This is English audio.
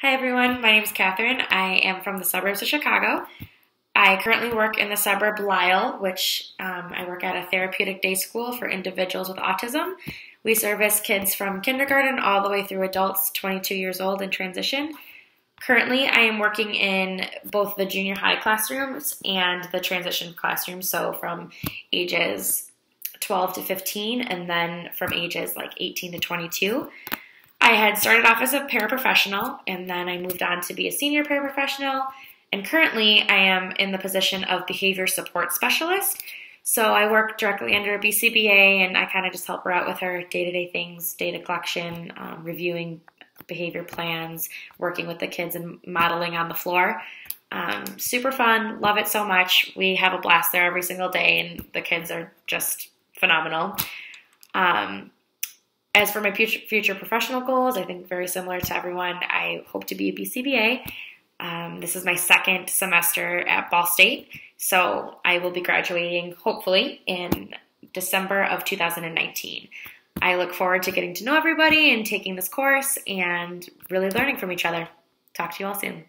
Hi everyone, my name is Catherine. I am from the suburbs of Chicago. I currently work in the suburb Lisle, which um, I work at a therapeutic day school for individuals with autism. We service kids from kindergarten all the way through adults 22 years old in transition. Currently, I am working in both the junior high classrooms and the transition classrooms, so from ages 12 to 15, and then from ages like 18 to 22. I had started off as a paraprofessional, and then I moved on to be a senior paraprofessional, and currently I am in the position of behavior support specialist. So I work directly under a BCBA, and I kind of just help her out with her day to day things, data collection, um, reviewing behavior plans, working with the kids and modeling on the floor. Um, super fun, love it so much. We have a blast there every single day, and the kids are just phenomenal. Um, as for my future, professional goals, I think very similar to everyone, I hope to be a BCBA. Um, this is my second semester at Ball State, so I will be graduating hopefully in December of 2019. I look forward to getting to know everybody and taking this course and really learning from each other. Talk to you all soon.